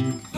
Mm-hmm.